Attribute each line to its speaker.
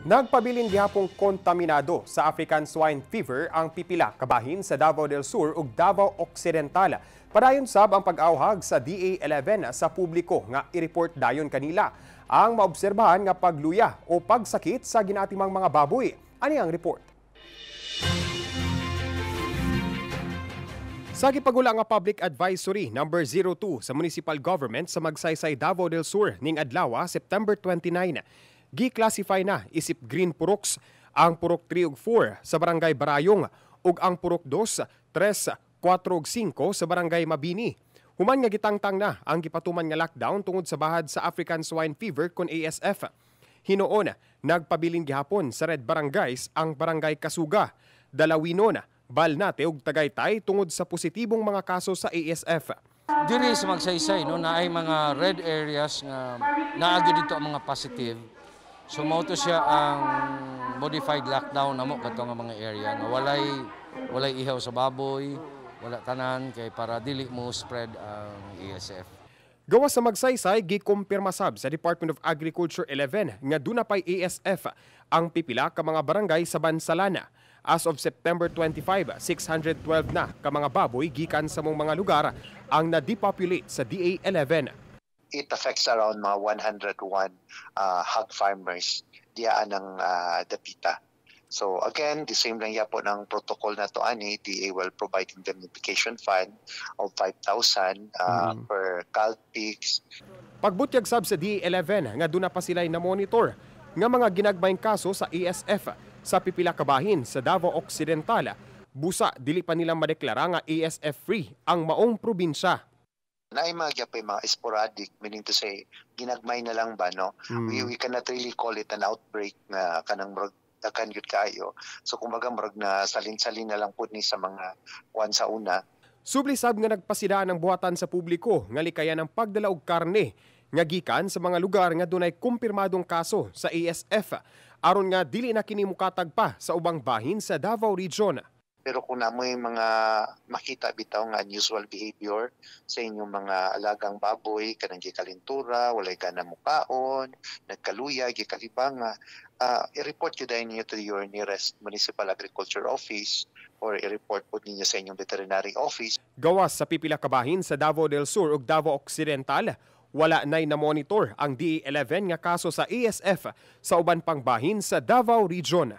Speaker 1: Nagpabilin gihapong kontaminado sa African swine fever ang pipila kabahin sa Davao del Sur ug Davao Occidental. Padayon sab ang pag-awhag sa DA11 sa publiko nga i-report dayon kanila ang maobserbahan nga pagluya o pagsakit sa ginatimang mga baboy. Ani ang report? Sa gipagula nga Public Advisory number 02 sa Municipal Government sa Magsaysay Davao del Sur ning adlaw September 29 gi-classify na isip green puroks ang purok 3 ug 4 sa barangay Barayong ug ang purok 2, 3, 4 ug 5 sa barangay Mabini. Human nga gitangtang na ang gipatuman nga lockdown tungod sa bahad sa African swine fever kon ASF. Hinoon, nagpabiling gihapon sa red barangays ang barangay Kasuga, Dalawinon, Balnate ug Tagaytay tungod sa positibong mga kaso sa ASF.
Speaker 2: Diri sa magsaysay no na ay mga red areas nga naagi dito ang mga positive So mao to siya ang modified lockdown namo kadto nga mga area nga walay walay ihaw sa baboy, wala tanan kay para dili mo spread ang ESF.
Speaker 1: Gawa sa magsaysay, gikumpirma sab sa Department of Agriculture 11 nga duna pay ASF ang pipila ka mga barangay sa Bansalana. As of September 25, 612 na ka mga baboy gikan sa mong mga lugar ang na-depopulate sa DA11
Speaker 3: it affects around mga 101 uh, hog farmers diyan ng uh, Dapita. So again, the same lang po ng protocol na to ani, DA will provide indemnification fund of 5,000 uh, mm. per cull pigs.
Speaker 1: Pagbutyag sab sa DA11 nga duna pa sila na monitor nga mga ginagmayng kaso sa ESF sa pipila kabahin sa Davao Occidental. Busa dili pa nila madeklara nga ESF free ang maong probinsya
Speaker 3: na mga pa mga sporadic meaning to say ginagmay na lang ba no mm. we, we cannot really call it an outbreak na kanang murag dakan gyud kayo so kumbaga murag na salin-salin na lang pud ni sa mga kuan sa una
Speaker 1: Sublisab nga nagpasidaan ng buhatan sa publiko nga likayan ng pagdala og karne nga gikan sa mga lugar nga dunay kumpirmadong kaso sa ASF aron nga dili na kini mukatag pa sa ubang bahin sa Davao Region.
Speaker 3: Pero kung namoy mga makita bitaw nga unusual behavior sa inyong mga alagang baboy, kanang gikalintura, walay gana mukaon, nagkaluya, gikalibanga, uh, i-report yun dahil niyo to your nearest municipal agriculture office or i-report po ninyo sa inyong veterinary office.
Speaker 1: Gawas sa pipila kabahin sa Davao del Sur ug Davao Occidental, wala nay na monitor ang DE11 nga kaso sa ESF sa uban pang bahin sa Davao Region.